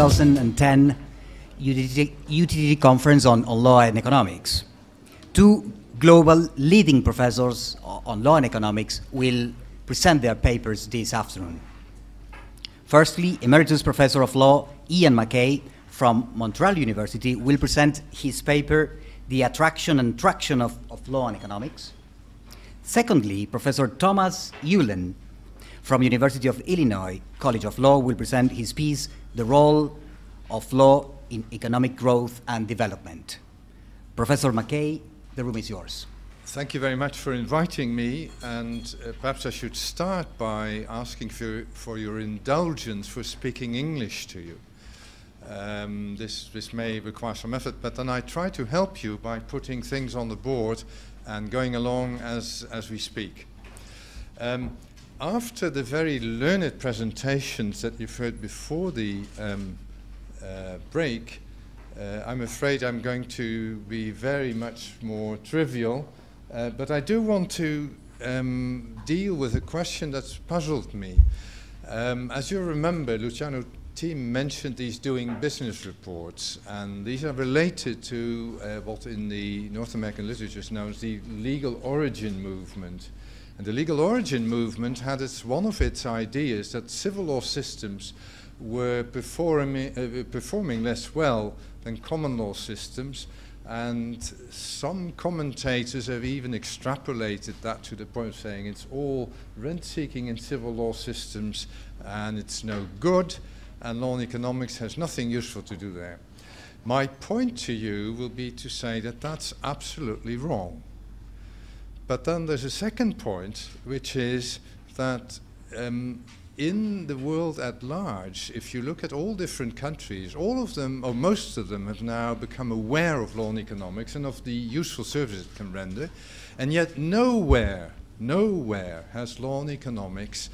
2010 UTT, conference on, on law and economics. Two global leading professors on law and economics will present their papers this afternoon. Firstly, Emeritus Professor of Law Ejan Mackaay from Montreal University will present his paper, The Attraction and Traction of, of Law and Economics. Secondly, Professor Thomas Ulen from University of Illinois College of Law will present his piece, The Role of Law in Economic Growth and Development. Professor Mackaay, the room is yours. Thank you very much for inviting me, and uh, perhaps I should start by asking for, for your indulgence for speaking English to you. Um, this, this may require some effort, but then I try to help you by putting things on the board and going along as, as we speak. Um, after the very learned presentations that you've heard before the um, uh, break, uh, I'm afraid I'm going to be very much more trivial, uh, but I do want to um, deal with a question that's puzzled me. Um, as you remember, Luciano Timm mentioned these doing business reports, and these are related to uh, what in the North American literature is known as the legal origin movement. And the legal origin movement had one of its ideas that civil law systems were performing, uh, performing less well than common law systems. And some commentators have even extrapolated that to the point of saying it's all rent seeking in civil law systems and it's no good, and law and economics has nothing useful to do there. My point to you will be to say that that's absolutely wrong. But then there's a second point, which is that um, in the world at large, if you look at all different countries, all of them, or most of them, have now become aware of law and economics and of the useful services it can render. And yet, nowhere, nowhere has law and economics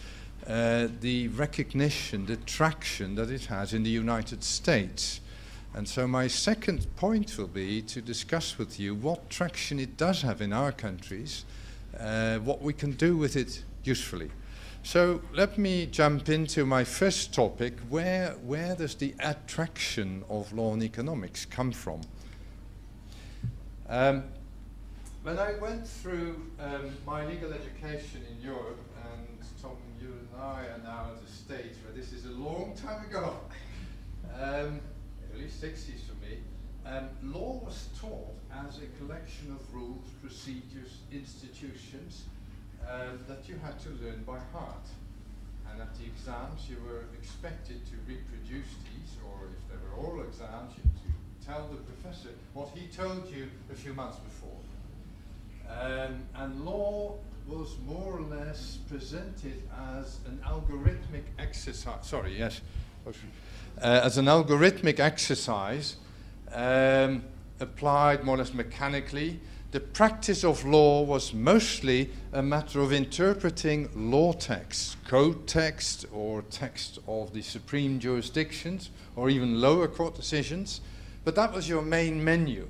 uh, the recognition, the traction that it has in the United States. And so, my second point will be to discuss with you what traction it does have in our countries, uh, what we can do with it usefully. So let me jump into my first topic. Where, where does the attraction of law and economics come from? Um, when I went through um, my legal education in Europe, and Tom, you and I are now at a stage where this is a long time ago, um, early 60s for me, um, law was taught as a collection of rules, procedures, institutions, uh, that you had to learn by heart. And at the exams, you were expected to reproduce these, or if there were oral exams, you to tell the professor what he told you a few months before. Um, and law was more or less presented as an algorithmic exercise. Sorry, yes. Uh, as an algorithmic exercise um, applied more or less mechanically the practice of law was mostly a matter of interpreting law text, code text, or text of the supreme jurisdictions, or even lower court decisions. But that was your main menu.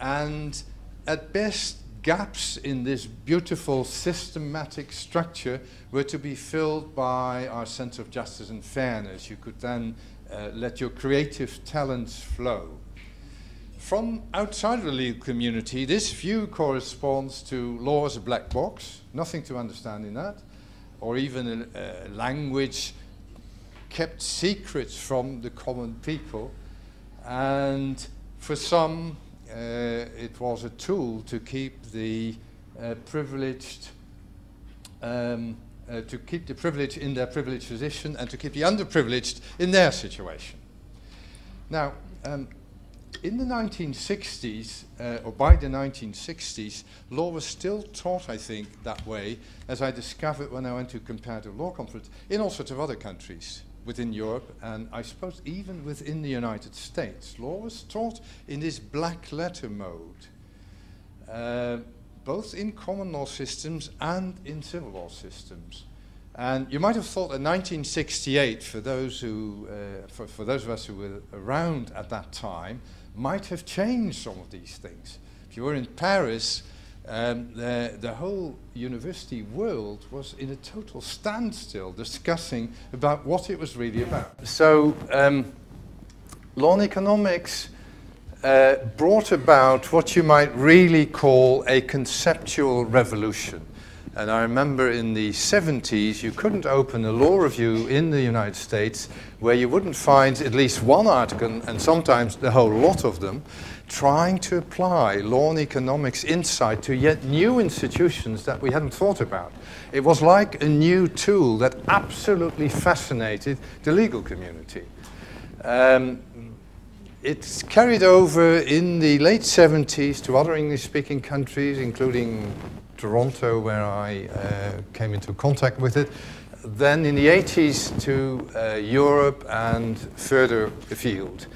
And at best, gaps in this beautiful systematic structure were to be filled by our sense of justice and fairness. You could then uh, let your creative talents flow. From outside the legal community, this view corresponds to law as a black box, nothing to understand in that, or even a, a language kept secret from the common people. And for some, it was a tool to keep the uh, privileged, um, uh, to keep the privileged in their privileged position and to keep the underprivileged in their situation. Now, um, in the 1960s, uh, or by the 1960s, law was still taught, I think, that way, as I discovered when I went to comparative law conference in all sorts of other countries within Europe, and I suppose even within the United States. Law was taught in this black letter mode, uh, both in common law systems and in civil law systems. And you might have thought that 1968, for those, who, uh, for, for those of us who were around at that time, might have changed some of these things. If you were in Paris, um, the, the whole university world was in a total standstill discussing about what it was really about. So um, law and economics uh, brought about what you might really call a conceptual revolution. And I remember in the 70s, you couldn't open a law review in the United States where you wouldn't find at least one article, and sometimes the whole lot of them, trying to apply law and economics insight to yet new institutions that we hadn't thought about. It was like a new tool that absolutely fascinated the legal community. Um, it's carried over in the late 70s to other English speaking countries, including Toronto, where I uh, came into contact with it. Then in the 80s to uh, Europe and further afield.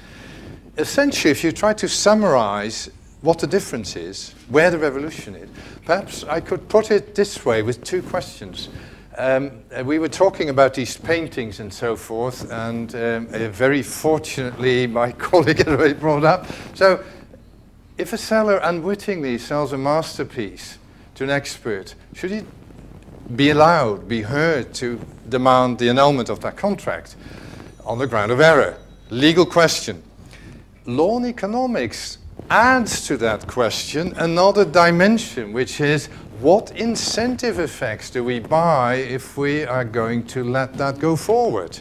Essentially, if you try to summarize what the difference is, where the revolution is, perhaps I could put it this way with two questions. Um, uh, we were talking about these paintings and so forth, and um, uh, very fortunately, my colleague had already brought up. So, if a seller unwittingly sells a masterpiece to an expert, should he be allowed, be heard to demand the annulment of that contract on the ground of error? Legal question. Law and economics adds to that question another dimension, which is what incentive effects do we buy if we are going to let that go forward?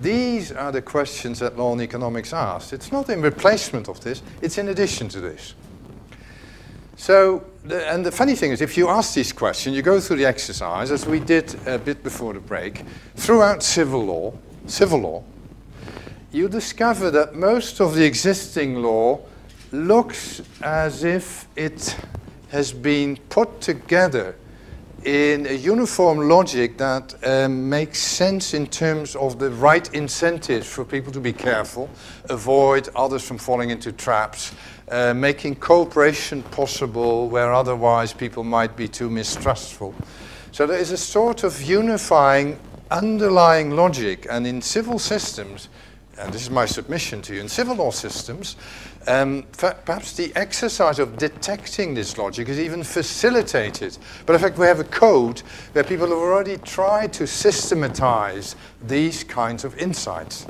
These are the questions that law and economics asks. It's not in replacement of this, it's in addition to this. So, the, and the funny thing is, if you ask these questions, you go through the exercise, as we did a bit before the break, throughout civil law, civil law, you discover that most of the existing law looks as if it has been put together in a uniform logic that um, makes sense in terms of the right incentives for people to be careful, avoid others from falling into traps, uh, making cooperation possible where otherwise people might be too mistrustful. So there is a sort of unifying underlying logic, and in civil systems, and this is my submission to you, in civil law systems, um, perhaps the exercise of detecting this logic is even facilitated. But in fact, we have a code where people have already tried to systematize these kinds of insights.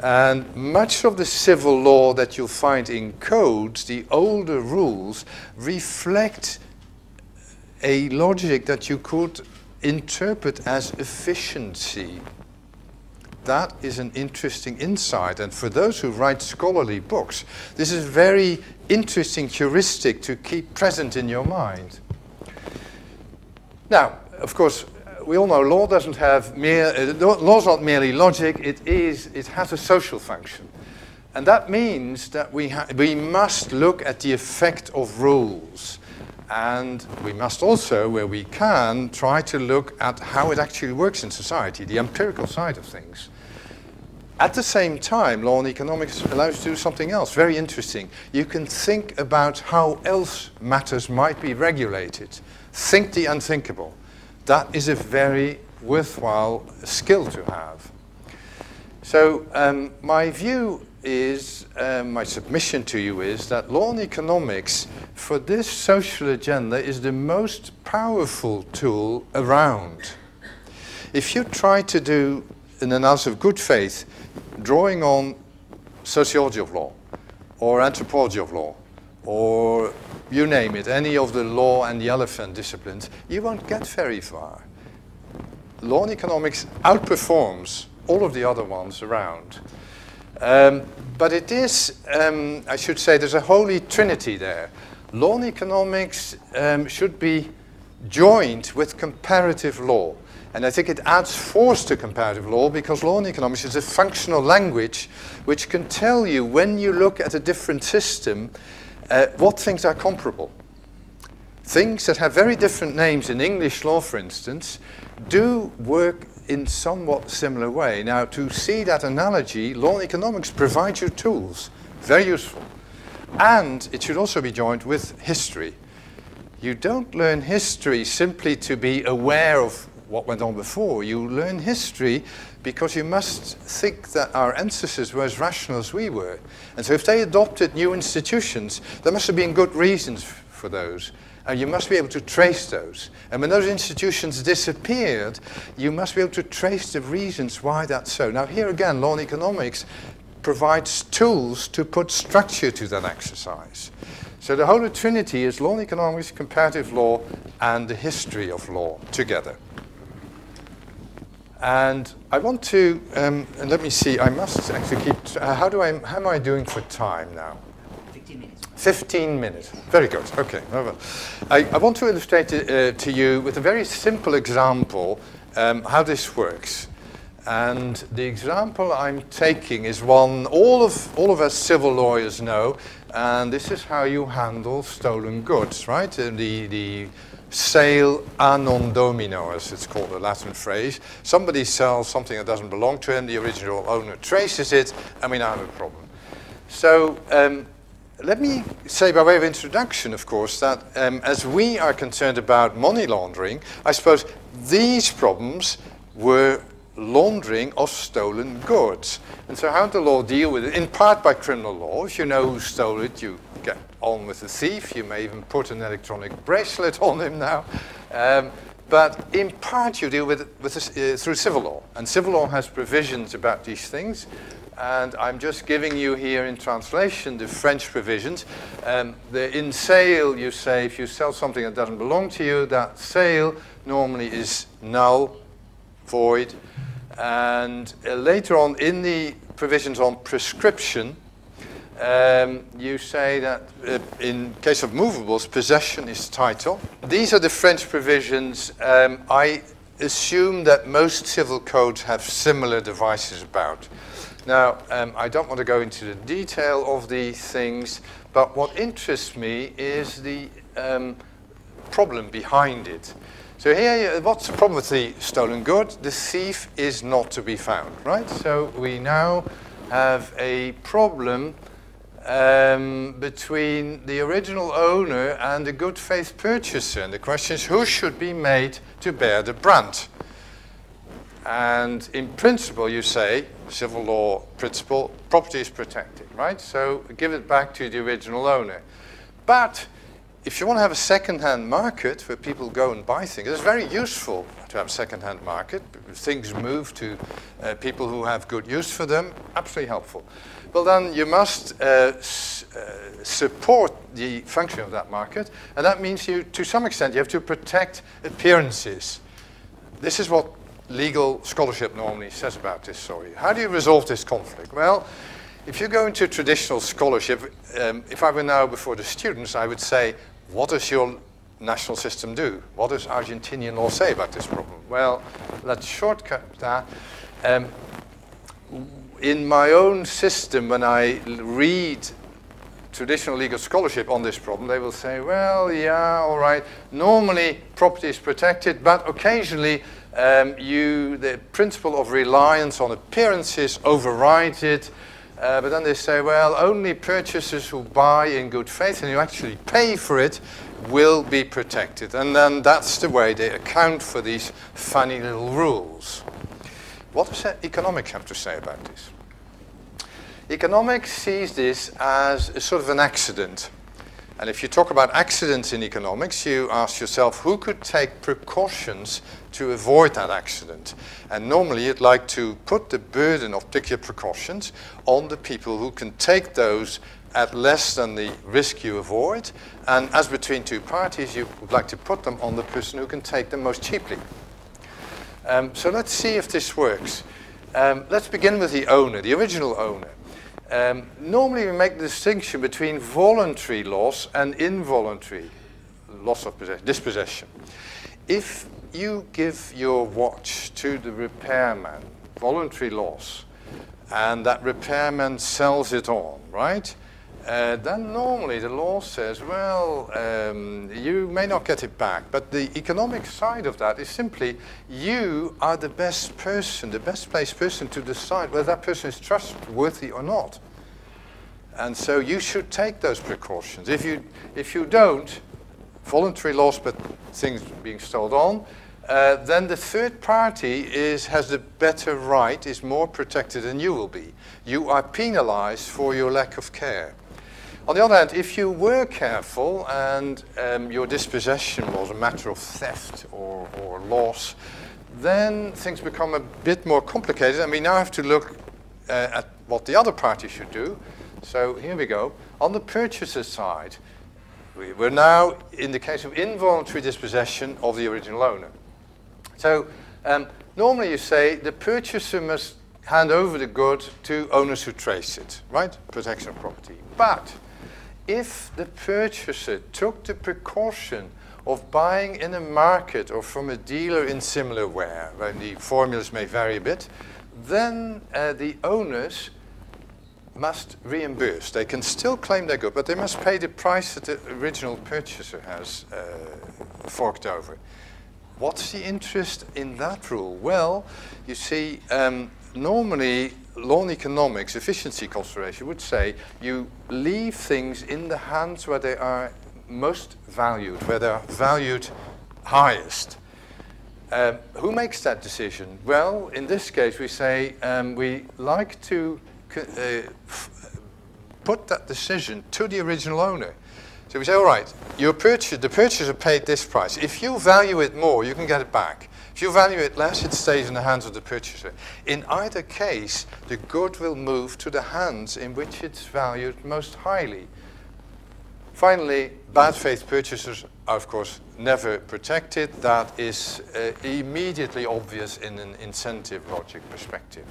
And much of the civil law that you'll find in codes, the older rules, reflect a logic that you could interpret as efficiency that is an interesting insight. And for those who write scholarly books, this is a very interesting heuristic to keep present in your mind. Now, of course, we all know law doesn't have mere, uh, law's not merely logic, it is, it has a social function. And that means that we, we must look at the effect of rules. And we must also, where we can, try to look at how it actually works in society, the empirical side of things. At the same time, law and economics allows you to do something else, very interesting. You can think about how else matters might be regulated. Think the unthinkable. That is a very worthwhile skill to have. So um, my view is, um, my submission to you is that law and economics for this social agenda is the most powerful tool around. If you try to do an analysis of good faith, drawing on sociology of law or anthropology of law or you name it, any of the law and the elephant disciplines, you won't get very far. Law and economics outperforms all of the other ones around. Um, but it is, um, I should say, there's a holy trinity there. Law and economics um, should be joined with comparative law. And I think it adds force to comparative law because law and economics is a functional language which can tell you when you look at a different system uh, what things are comparable. Things that have very different names in English law, for instance, do work in somewhat similar way. Now, to see that analogy, law and economics provides you tools, very useful. And it should also be joined with history. You don't learn history simply to be aware of what went on before. You learn history because you must think that our ancestors were as rational as we were. And so if they adopted new institutions, there must have been good reasons for those. And you must be able to trace those. And when those institutions disappeared, you must be able to trace the reasons why that's so. Now, here again, law and economics provides tools to put structure to that exercise. So the Holy Trinity is law and economics, comparative law, and the history of law together. And I want to, um, and let me see, I must actually keep, uh, how do I, how am I doing for time now? 15 minutes. 15 minutes. Very good. Okay. I, I want to illustrate uh, to you with a very simple example um, how this works. And the example I'm taking is one all of, all of us civil lawyers know, and this is how you handle stolen goods, right? The, the sale a non domino, as it's called, a Latin phrase. Somebody sells something that doesn't belong to him, the original owner traces it, and we now have a problem. So um, let me say by way of introduction, of course, that um, as we are concerned about money laundering, I suppose these problems were laundering of stolen goods. And so how the law deal with it? In part by criminal law. If you know who stole it, you get on with the thief. You may even put an electronic bracelet on him now. Um, but in part, you deal with it with uh, through civil law. And civil law has provisions about these things. And I'm just giving you here in translation the French provisions. Um, the, in sale, you say if you sell something that doesn't belong to you, that sale normally is null, void. And uh, later on in the provisions on prescription, um, you say that uh, in case of movables, possession is title. These are the French provisions. Um, I assume that most civil codes have similar devices about. Now, um, I don't want to go into the detail of these things, but what interests me is the um, problem behind it. So here, what's the problem with the stolen good? The thief is not to be found, right? So we now have a problem um, between the original owner and the good faith purchaser. And the question is who should be made to bear the brunt? And in principle, you say, civil law principle, property is protected, right? So give it back to the original owner. But if you want to have a second-hand market where people go and buy things, it's very useful to have a second-hand market. Things move to uh, people who have good use for them, absolutely helpful. Well, then you must uh, uh, support the function of that market, and that means you, to some extent, you have to protect appearances. This is what legal scholarship normally says about this story. How do you resolve this conflict? Well, if you go into traditional scholarship, um, if I were now before the students, I would say, what does your national system do? What does Argentinian law say about this problem? Well, let's shortcut that. Um, in my own system, when I read traditional legal scholarship on this problem, they will say, well, yeah, all right, normally property is protected, but occasionally um, you, the principle of reliance on appearances overrides it. Uh, but then they say, well, only purchasers who buy in good faith and who actually pay for it will be protected. And then that's the way they account for these funny little rules. What does economics have to say about this? Economics sees this as a sort of an accident. And if you talk about accidents in economics, you ask yourself who could take precautions to avoid that accident. And normally you'd like to put the burden of particular precautions on the people who can take those at less than the risk you avoid. And as between two parties, you would like to put them on the person who can take them most cheaply. Um, so let's see if this works. Um, let's begin with the owner, the original owner. Um, normally we make the distinction between voluntary loss and involuntary loss of dispossession. If you give your watch to the repairman, voluntary loss, and that repairman sells it on, right? Uh, then normally the law says, well, um, you may not get it back. But the economic side of that is simply you are the best person, the best placed person to decide whether that person is trustworthy or not. And so you should take those precautions. If you, if you don't, voluntary loss, but things being sold on, uh, then the third party is, has the better right, is more protected than you will be. You are penalized for your lack of care. On the other hand, if you were careful and um, your dispossession was a matter of theft or, or loss, then things become a bit more complicated, and we now have to look uh, at what the other party should do. So here we go. On the purchaser side, we, we're now in the case of involuntary dispossession of the original owner. So um, normally you say the purchaser must hand over the good to owners who trace it, right? Protection of property. But if the purchaser took the precaution of buying in a market or from a dealer in similar ware, where the formulas may vary a bit, then uh, the owners must reimburse. They can still claim their good, but they must pay the price that the original purchaser has uh, forked over. What's the interest in that rule? Well, you see, um, normally law and economics, efficiency consideration would say you leave things in the hands where they are most valued, where they are valued highest. Um, who makes that decision? Well, in this case, we say um, we like to uh, put that decision to the original owner. So we say, all right, the purchaser paid this price. If you value it more, you can get it back. If you value it less, it stays in the hands of the purchaser. In either case, the good will move to the hands in which it's valued most highly. Finally, bad faith purchasers are, of course, never protected. That is uh, immediately obvious in an incentive logic perspective.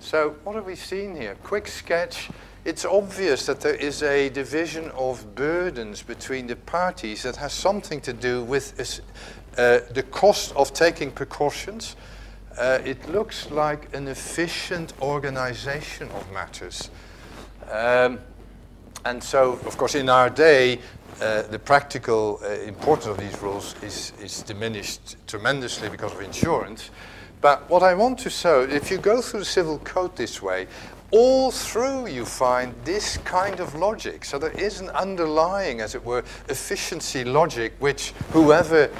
So what have we seen here? Quick sketch it's obvious that there is a division of burdens between the parties that has something to do with uh, the cost of taking precautions. Uh, it looks like an efficient organization of matters. Um, and so, of course, in our day, uh, the practical uh, importance of these rules is, is diminished tremendously because of insurance. But what I want to show, if you go through the civil code this way, all through you find this kind of logic. So there is an underlying, as it were, efficiency logic which whoever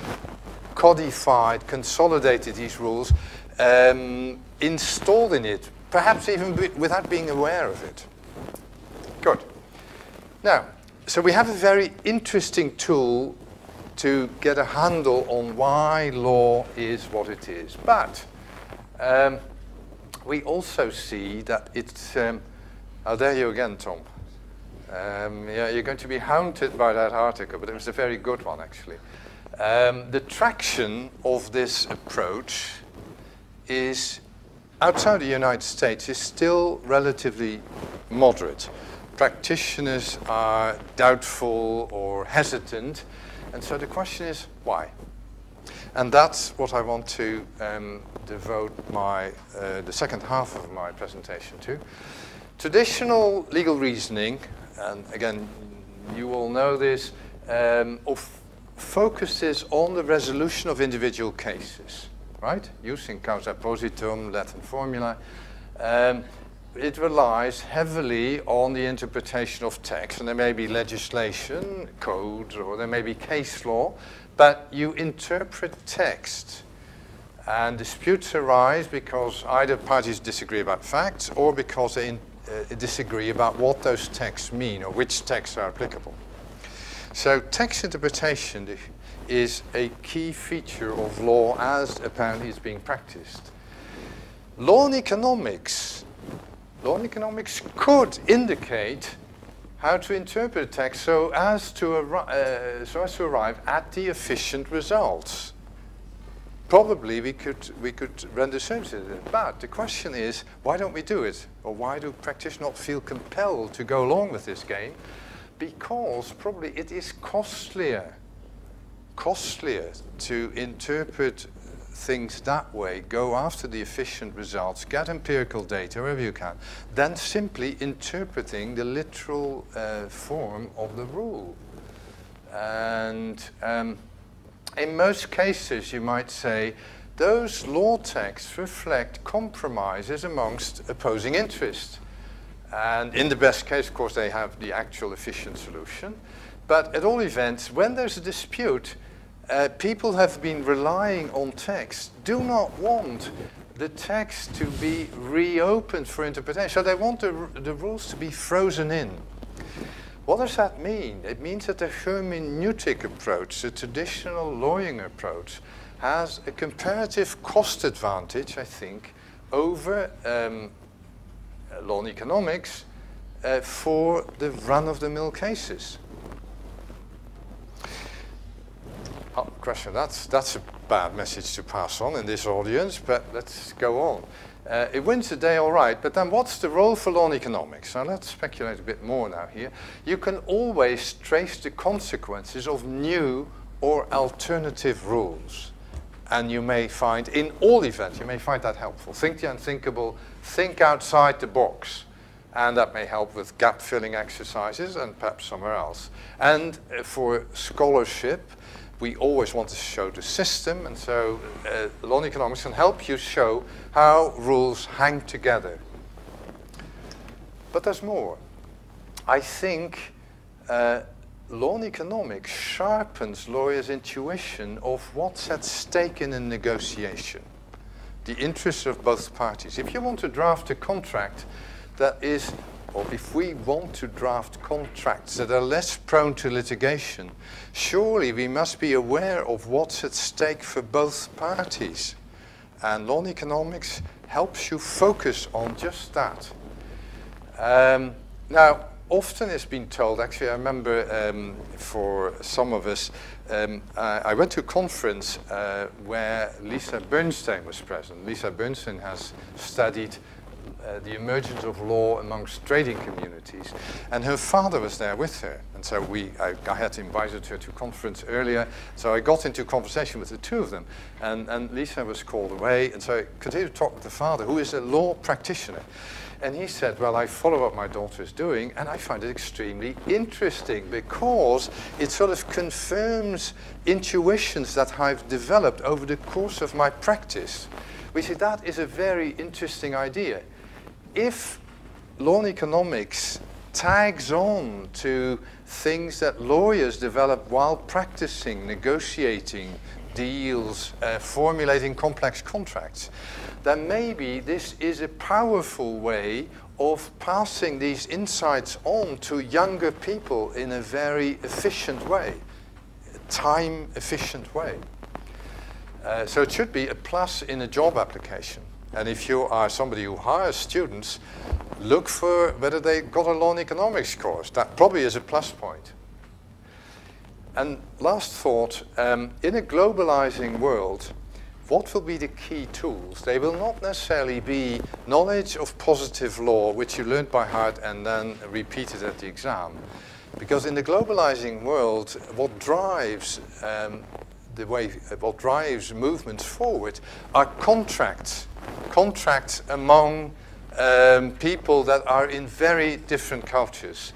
codified, consolidated these rules, um, installed in it, perhaps even without being aware of it. Good. Now, so we have a very interesting tool to get a handle on why law is what it is. But um, we also see that it's, um, oh, there you again, Tom. Um, yeah, you're going to be haunted by that article, but it was a very good one, actually. Um, the traction of this approach is, outside the United States, is still relatively moderate. Practitioners are doubtful or hesitant, and so the question is, why? And that's what I want to um, devote my, uh, the second half of my presentation to. Traditional legal reasoning, and again, you all know this, um, focuses on the resolution of individual cases, right? Using causa positum, Latin formula. Um, it relies heavily on the interpretation of text, and there may be legislation, code, or there may be case law, but you interpret text. And disputes arise because either parties disagree about facts or because they in, uh, disagree about what those texts mean or which texts are applicable. So text interpretation is a key feature of law as apparently is being practiced. Law and economics, law and economics could indicate how to interpret a text so as to, uh, so as to arrive at the efficient results. Probably we could, we could render services, but the question is, why don't we do it? Or why do practitioners not feel compelled to go along with this game? Because probably it is costlier, costlier to interpret things that way, go after the efficient results, get empirical data wherever you can, than simply interpreting the literal uh, form of the rule. And um, in most cases, you might say, those law texts reflect compromises amongst opposing interests. And in the best case, of course, they have the actual efficient solution. But at all events, when there's a dispute, uh, people have been relying on text, do not want the text to be reopened for interpretation. So they want the, the rules to be frozen in. What does that mean? It means that the hermeneutic approach, the traditional lawyering approach, has a comparative cost advantage, I think, over um, law and economics uh, for the run-of-the-mill cases. Oh, question, that's, that's a bad message to pass on in this audience, but let's go on. Uh, it wins the day all right, but then what's the role for law and economics? Now let's speculate a bit more now here. You can always trace the consequences of new or alternative rules. And you may find, in all events, you may find that helpful. Think the unthinkable, think outside the box. And that may help with gap filling exercises and perhaps somewhere else. And uh, for scholarship, we always want to show the system, and so uh, law and economics can help you show how rules hang together. But there's more. I think uh, law and economics sharpens lawyers' intuition of what's at stake in a negotiation, the interests of both parties. If you want to draft a contract that is or if we want to draft contracts that are less prone to litigation, surely we must be aware of what's at stake for both parties. And law and economics helps you focus on just that. Um, now, often it's been told, actually I remember um, for some of us, um, I, I, went to a conference uh, where Lisa Bernstein was present. Lisa Bernstein has studied uh, the emergence of law amongst trading communities. And her father was there with her. And so we, I, I, had invited her to conference earlier. So I got into conversation with the two of them. And, and Lisa was called away. And so I continued to talk with the father, who is a law practitioner. And he said, well, I follow what my daughter is doing, and I find it extremely interesting because it sort of confirms intuitions that I've developed over the course of my practice. We see that is a very interesting idea if law and economics tags on to things that lawyers develop while practicing, negotiating deals, uh, formulating complex contracts, then maybe this is a powerful way of passing these insights on to younger people in a very efficient way, time efficient way. Uh, so it should be a plus in a job application. And if you are somebody who hires students, look for whether they got a law and economics course. That probably is a plus point. And last thought, um, in a globalizing world, what will be the key tools? They will not necessarily be knowledge of positive law, which you learned by heart and then repeated at the exam. Because in the globalizing world, what drives um, the way, what drives movements forward are contracts contracts among um, people that are in very different cultures.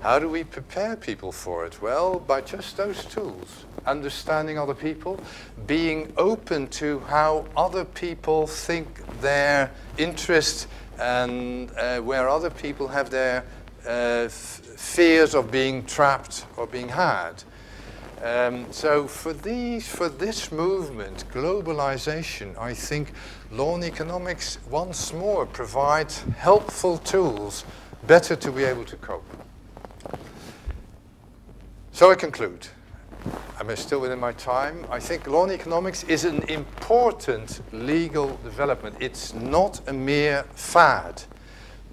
How do we prepare people for it? Well, by just those tools. Understanding other people, being open to how other people think their interests and uh, where other people have their uh, fears of being trapped or being had. Um, so for these, for this movement, globalization, I think law and economics once more provides helpful tools better to be able to cope. So I conclude. I'm still within my time. I think law and economics is an important legal development. It's not a mere fad.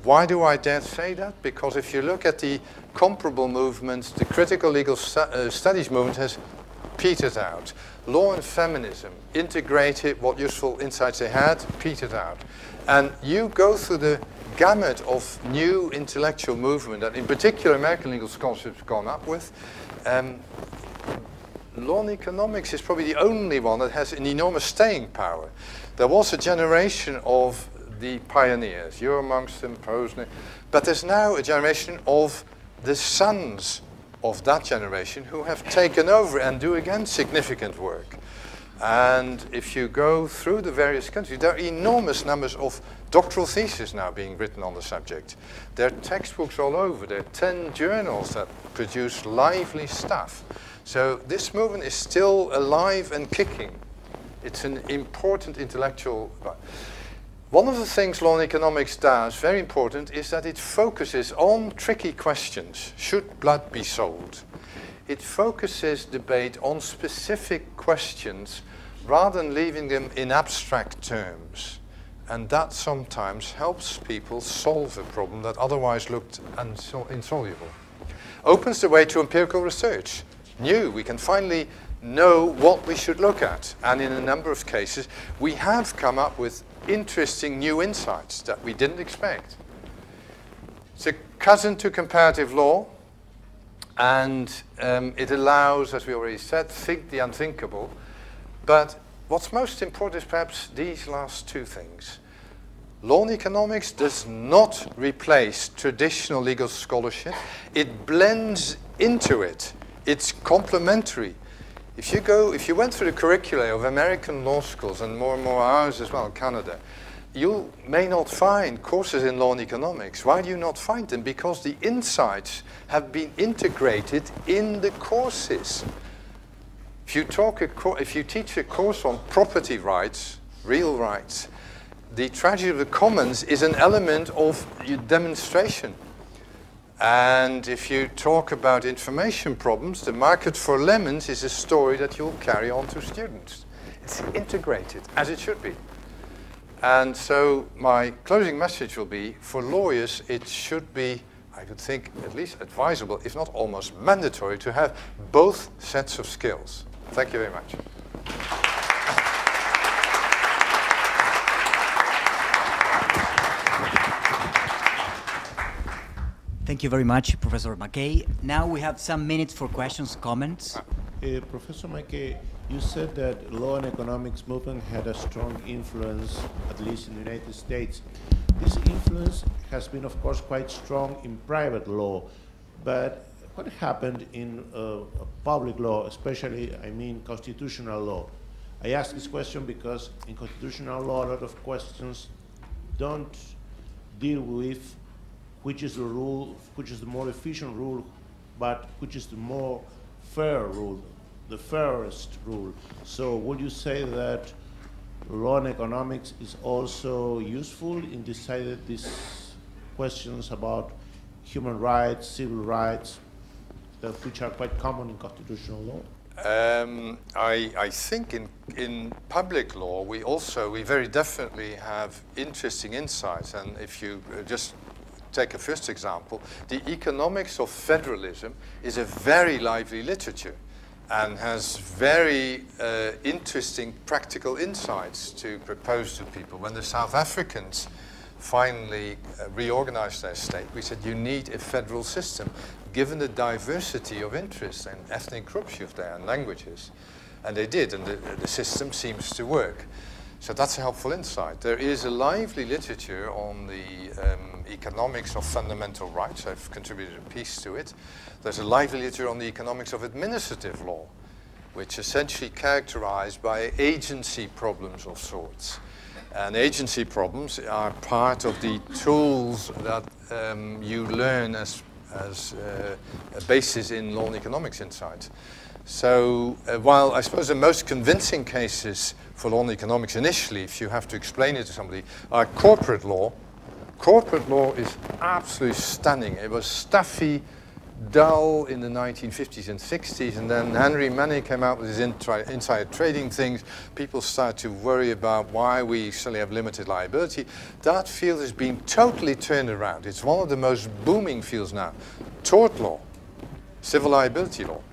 Why do I dare say that? Because if you look at the comparable movements, the critical legal stu uh, studies movement has petered out. Law and feminism integrated what useful insights they had, petered out. And you go through the gamut of new intellectual movement that in particular American legal scholarship has gone up with. Um, law and economics is probably the only one that has an enormous staying power. There was a generation of the pioneers. You're amongst them, Posner. But there's now a generation of the sons of that generation who have taken over and do again significant work. And if you go through the various countries, there are enormous numbers of doctoral theses now being written on the subject. There are textbooks all over. There are 10 journals that produce lively stuff. So this movement is still alive and kicking. It's an important intellectual... One of the things law and economics does, very important, is that it focuses on tricky questions. Should blood be sold? It focuses debate on specific questions rather than leaving them in abstract terms. And that sometimes helps people solve a problem that otherwise looked insoluble. Opens the way to empirical research. New, we can finally know what we should look at. And in a number of cases, we have come up with interesting new insights that we didn't expect. It's a cousin to comparative law, and um, it allows, as we already said, think the unthinkable. But what's most important is perhaps these last two things. Law and economics does not replace traditional legal scholarship. It blends into it. It's complementary. If you go, if you went through the curricula of American law schools and more and more ours as well Canada, you may not find courses in law and economics. Why do you not find them? Because the insights have been integrated in the courses. If you, talk if you teach a course on property rights, real rights, the tragedy of the commons is an element of your demonstration. And if you talk about information problems, the market for lemons is a story that you'll carry on to students. It's integrated, as it should be. And so my closing message will be, for lawyers, it should be, I would think, at least advisable, if not almost mandatory, to have both sets of skills. Thank you very much. Thank you very much, Professor Mackaay. Now we have some minutes for questions, comments. Uh, Professor Mackaay, you said that law and economics movement had a strong influence, at least in the United States. This influence has been, of course, quite strong in private law, but what happened in uh, public law, especially, I mean, constitutional law? I ask this question because in constitutional law, a lot of questions don't deal with which is the rule, which is the more efficient rule, but which is the more fair rule, the fairest rule. So would you say that law and economics is also useful in deciding these questions about human rights, civil rights, that, which are quite common in constitutional law? Um, I, I, think in, in public law, we also, we very definitely have interesting insights. And if you uh, just take a first example, the economics of federalism is a very lively literature and has very uh, interesting practical insights to propose to people. When the South Africans finally uh, reorganized their state, we said you need a federal system, given the diversity of interests and ethnic groups you've there and languages. And they did, and the, the system seems to work. So that's a helpful insight. There is a lively literature on the um, economics of fundamental rights. I've contributed a piece to it. There's a lively literature on the economics of administrative law, which is essentially characterized by agency problems of sorts. And agency problems are part of the tools that um, you learn as, as uh, a basis in law and economics insights. So uh, while I suppose the most convincing cases for law and economics initially, if you have to explain it to somebody, are corporate law. Corporate law is absolutely stunning. It was stuffy, dull in the 1950s and 60s, and then Henry Manne came out with his inside trading things. People start to worry about why we suddenly have limited liability. That field has been totally turned around. It's one of the most booming fields now. Tort law, civil liability law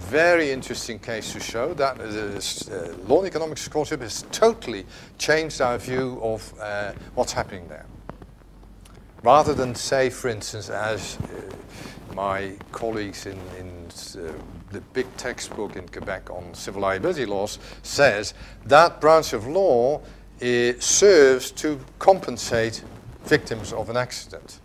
very interesting case to show that uh, uh, law and economics scholarship has totally changed our view of uh, what's happening there. Rather than say, for instance, as uh, my colleagues in, in uh, the big textbook in Quebec on civil liability laws says, that branch of law uh, serves to compensate victims of an accident.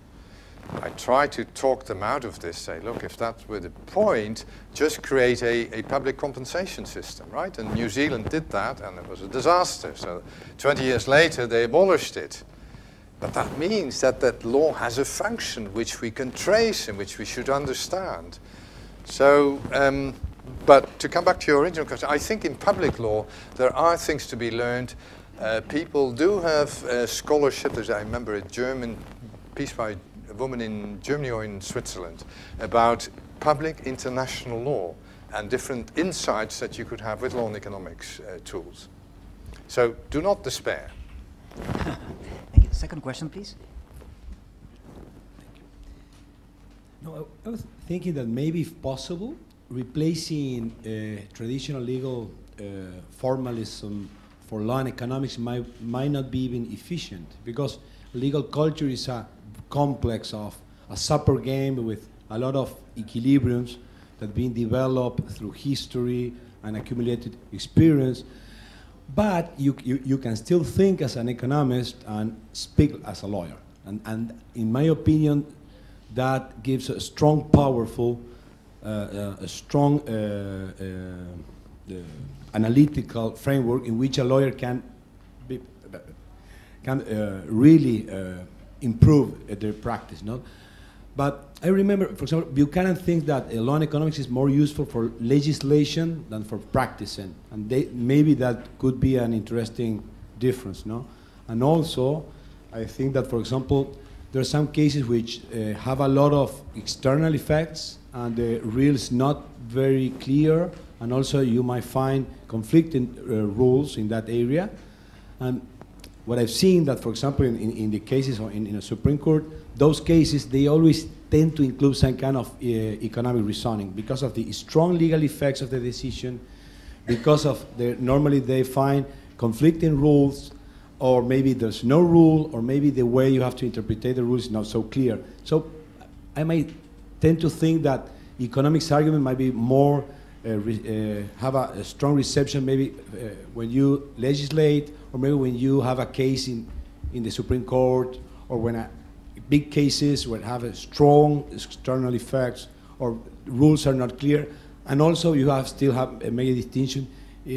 I try to talk them out of this, say, look, if that were the point, just create a, a public compensation system, right? And New Zealand did that, and it was a disaster. So 20 years later, they abolished it. But that means that that law has a function which we can trace and which we should understand. So, um, but to come back to your original question, I think in public law, there are things to be learned. Uh, people do have uh, scholarship. There's, I remember a German piece by woman in Germany or in Switzerland about public international law and different insights that you could have with law and economics uh, tools. So do not despair. second question, please. No, I, I was thinking that maybe, if possible, replacing uh, traditional legal uh, formalism for law and economics might, might not be even efficient because legal culture is a complex of a super game with a lot of equilibriums that have been developed through history and accumulated experience. But you, you, you can still think as an economist and speak as a lawyer. And, and in my opinion, that gives a strong, powerful, uh, uh, a strong uh, uh, uh, analytical framework in which a lawyer can be, can uh, really improve their practice. No? But I remember, for example, Buchanan thinks that uh, law and economics is more useful for legislation than for practicing, and they, maybe that could be an interesting difference, no? And also, I think that, for example, there are some cases which uh, have a lot of external effects, and the rules not very clear, and also you might find conflicting uh, rules in that area. And what I've seen that, for example, in, in, in the cases in, in the Supreme Court, those cases, they always tend to include some kind of uh, economic reasoning because of the strong legal effects of the decision, because of the, normally they find conflicting rules, or maybe there's no rule, or maybe the way you have to interpret the rules is not so clear. So I might tend to think that economics argument might be more, uh, uh, have a, a, strong reception maybe uh, when you legislate, or maybe when you have a case in, in the Supreme Court, or when a, big cases where have a strong external effects or rules are not clear. And also you have still have a major distinction uh,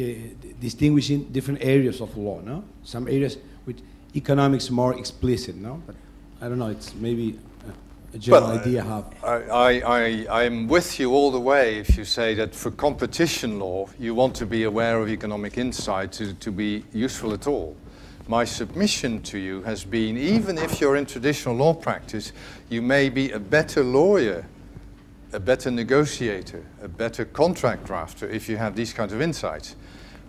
distinguishing different areas of law, no? Some areas with economics more explicit, no? But I don't know, it's maybe a general well, idea have. I, I, I, am with you all the way if you say that for competition law, you want to be aware of economic insight to, to be useful at all my submission to you has been even if you're in traditional law practice, you may be a better lawyer, a better negotiator, a better contract drafter if you have these kinds of insights.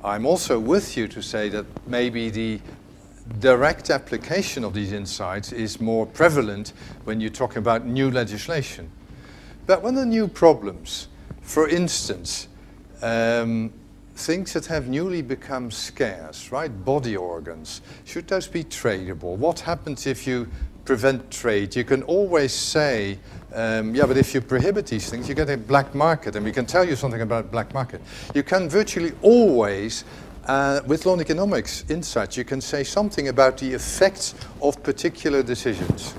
I'm also with you to say that maybe the direct application of these insights is more prevalent when you talk about new legislation. But when are new problems, for instance, um, things that have newly become scarce, right? Body organs. Should those be tradable? What happens if you prevent trade? You can always say, um, yeah, but if you prohibit these things, you get a black market, and we can tell you something about black market. You can virtually always, uh, with law economics insights, you can say something about the effects of particular decisions.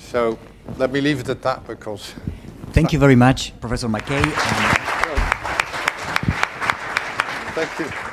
So let me leave it at that because. Thank you very much, Professor Mackaay. Thank you.